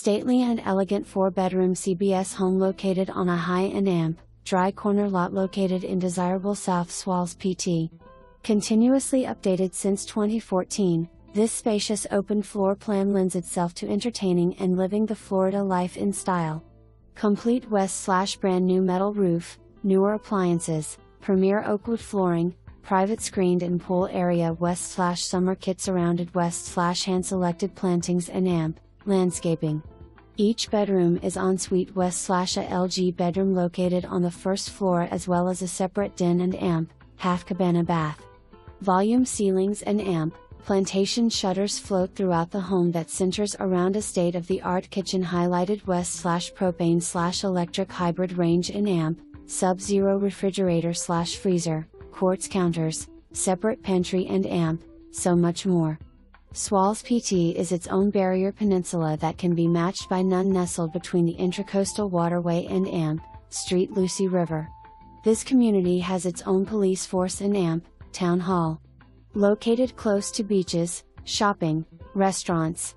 Stately and elegant 4 bedroom CBS home located on a high and amp, dry corner lot located in desirable South Sewalls PT. Continuously updated since 2014, this spacious open floor plan lends itself to entertaining and living the Florida life in style. Complete west slash brand new metal roof, newer appliances, premier oakwood flooring, private screened and pool area west slash summer kit surrounded west slash hand selected plantings and amp, landscaping. Each bedroom is ensuite west slash a LG bedroom located on the first floor as well as a separate den and amp, half cabana bath. Volume ceilings and amp, plantation shutters float throughout the home that centers around a state of the art kitchen highlighted west slash propane slash electric hybrid range and amp, sub zero refrigerator slash freezer, quartz counters, separate pantry and amp, so much more. Sewalls PT is its own barrier peninsula that can be matched by none nestled between the Intracoastal Waterway and AMP, Street Lucie River. This community has its own police force and AMP, Town Hall. Located close to beaches, shopping, restaurants,